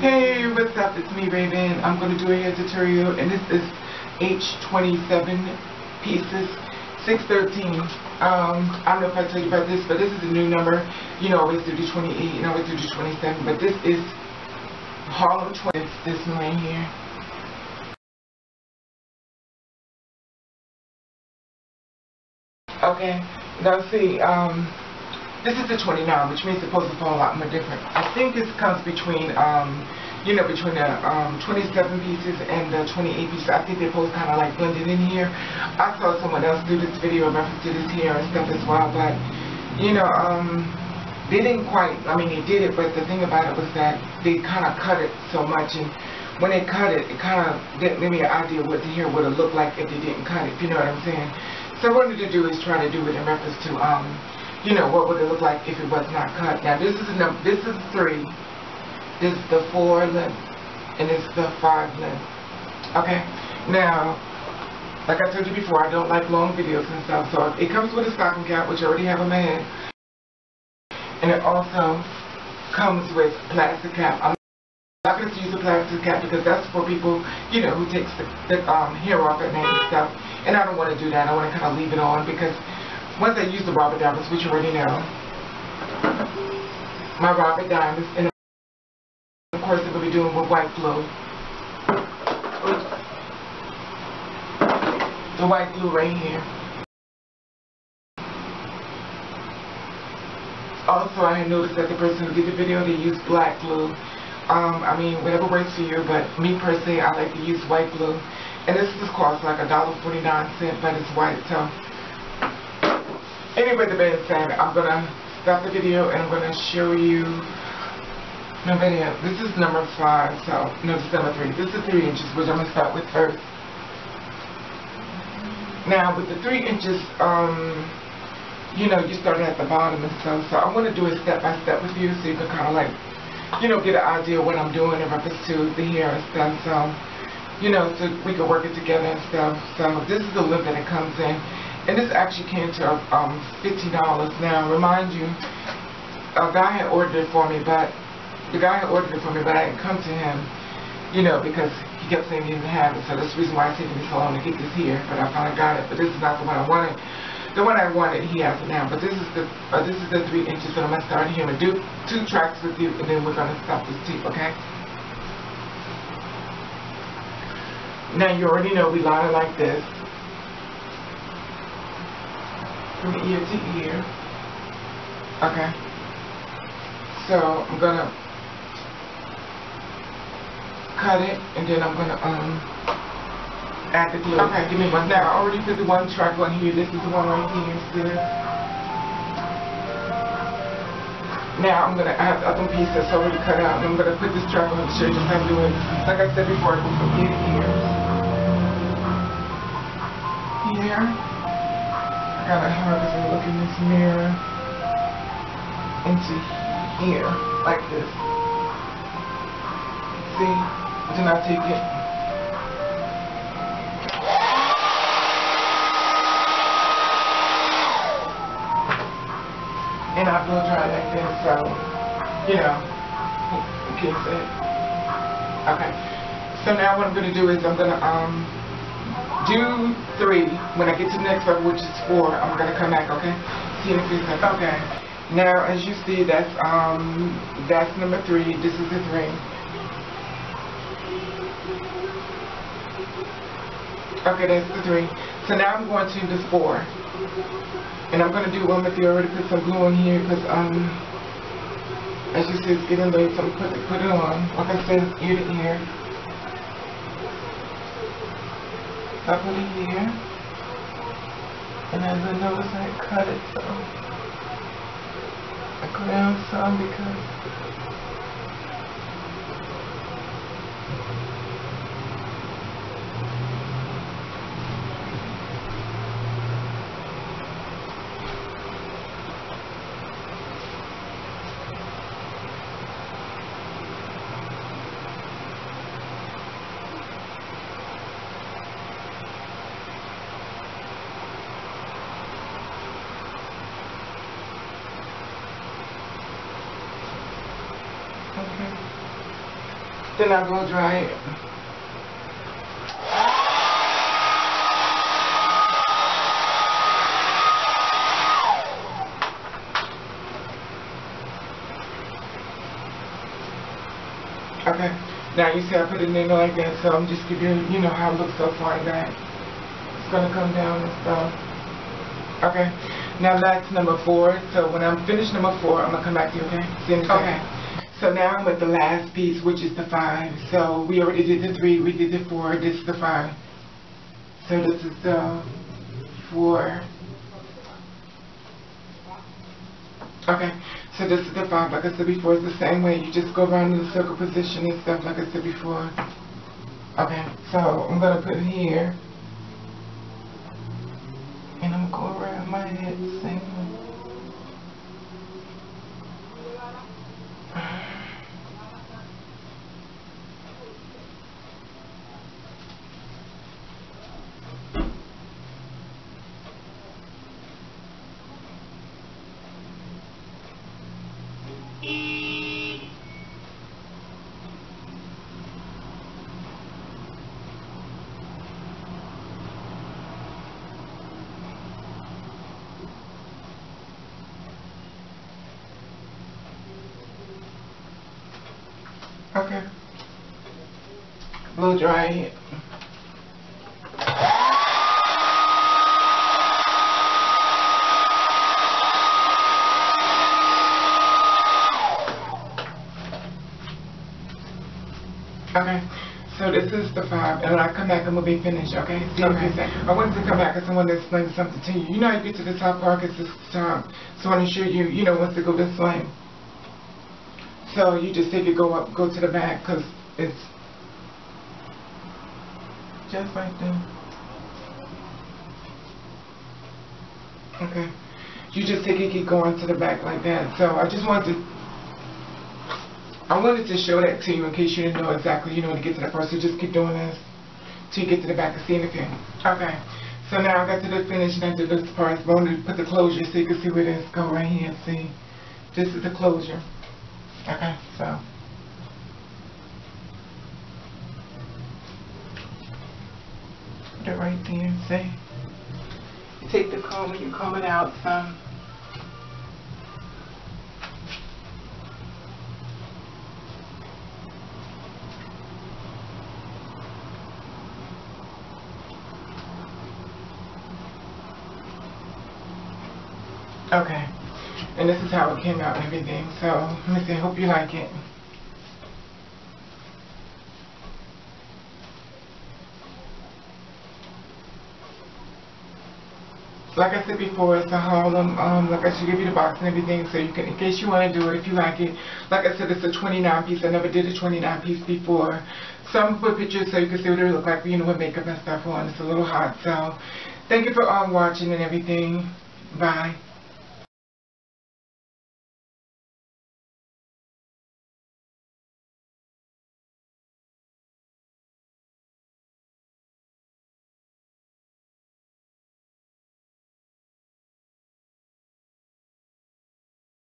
Hey, what's up? It's me, Raven. I'm going to do a hair tutorial, and this is H27 pieces, 613. Um, I don't know if I told you about this, but this is a new number. You know, I always do the 28, and I always do the 27, but this is Harlem Twins, this one right here. Okay, now see, um, this is the 29, which means supposed to fall a lot more different. I think this comes between, um, you know, between the um, 27 pieces and the 28 pieces. I think they're both kind of like blended in here. I saw someone else do this video in reference to this here and stuff as well, but, you know, um, they didn't quite, I mean, they did it, but the thing about it was that they kind of cut it so much, and when they cut it, it kind of give me an idea what the hair would have looked like if they didn't cut it, if you know what I'm saying. So what I wanted to do is try to do it in reference to, um, you know, what would it look like if it was not cut. Now, this is a number, this is three, this is the four length, and this is the five length. Okay? Now, like I told you before, I don't like long videos and stuff, so it comes with a stocking cap, which I already have in my and it also comes with plastic cap. I'm not going to use a plastic cap because that's for people, you know, who takes the, the um, hair off at night and stuff, and I don't want to do that. I want to kind of leave it on because once I use the Robert Diamonds, which you already know, my Robert Diamonds, and of course I'm going to be doing with white glue. The white glue right here. Also, I had noticed that the person who did the video, they used black glue. Um, I mean, whatever works for you, but me personally, I like to use white glue. And this just costs like a dollar forty-nine cent, but it's white, so Anyway, the being said, I'm going to stop the video and I'm going to show you no video. This is number five, so, no, this is number three. This is three inches, which I'm going to start with first. Now, with the three inches, um, you know, you start at the bottom and stuff, so I want to do it step by step with you so you can kind of like, you know, get an idea of what I'm doing in reference to the hair and stuff, so, you know, so we can work it together and stuff. So, this is the look that it comes in. And this actually came to um, $50. Now, remind you, a guy had ordered it for me, but the guy had ordered it for me, but I didn't come to him, you know, because he kept saying he didn't have it. So that's the reason why it's taking me so long to get this here. But I finally got it. But this is not the one I wanted. The one I wanted, he has it now. But this is the uh, this is the three inches that I'm gonna start here and do two tracks with you, and then we're gonna stop this tape, okay? Now you already know we line it like this from ear to ear. Okay. So I'm gonna cut it and then I'm gonna um add the glue. Okay, give me one. Now I already put the one track on here. This is the one right here. See Now I'm gonna add the other piece that's already cut out and I'm gonna put this track on the show you how to do it. Like I said before, I go from ear to ear. Here gotta hard as I look in this mirror into here, like this. See? Then I take it. And I blow dry like this, so, you know, in case it. Okay. So now what I'm going to do is I'm going to, um, do three. When I get to the next level, which is four, I'm going to come back, okay? See you in a few seconds. Okay. Now, as you see, that's, um, that's number three. This is the three. Okay, that's the three. So now I'm going to the four. And I'm going to do one with you. I already put some glue on here because, um, as you see, it's getting late, so I'm to put it on. Like I said, ear to ear. I put it here. And as I notice I cut it some. I out some because Then I blow dry it. Okay. Now you see I put it in there like that, so I'm just giving you, you know, how it looks up like that. It's gonna come down and stuff. Okay. Now that's number four. So when I'm finished number four, I'm gonna come back to you, okay? See you in a second. Okay. So now I'm at the last piece, which is the five. So we already did the three, we did the four, this is the five. So this is the four. Okay, so this is the five, like I said before, it's the same way, you just go around in the circle position and stuff, like I said before. Okay, so I'm gonna put it here. And I'm gonna go around my head the same Blow dry it. Okay, so this is the five, and when I come back, I'm gonna be finished, okay? See you in a Okay. I wanted to come back because I wanted to explain something to you. You know, you get to the top part, it's this top, so I want to show you, you know, once to go this way. So you just it, go up, go to the back, because it's just right there. Okay. You just take it, keep going to the back like that. So I just wanted to, I wanted to show that to you in case you didn't know exactly, you know, to get to the first. So just keep doing this till you get to the back and see anything. Okay. So now I got to the finish and I did this part. I wanted to put the closure so you can see where this go right here. And see, this is the closure. Okay, so. Put it right there, see? You take the comb and you comb it out some. Okay. And this is how it came out and everything. So, let me see. Hope you like it. Like I said before, it's a Harlem. Um, like I should give you the box and everything, so you can, in case you want to do it, if you like it. Like I said, it's a 29 piece. I never did a 29 piece before. So I'm put pictures so you can see what it look like, you know, with makeup and stuff on. It's a little hot, so thank you for um, watching and everything. Bye.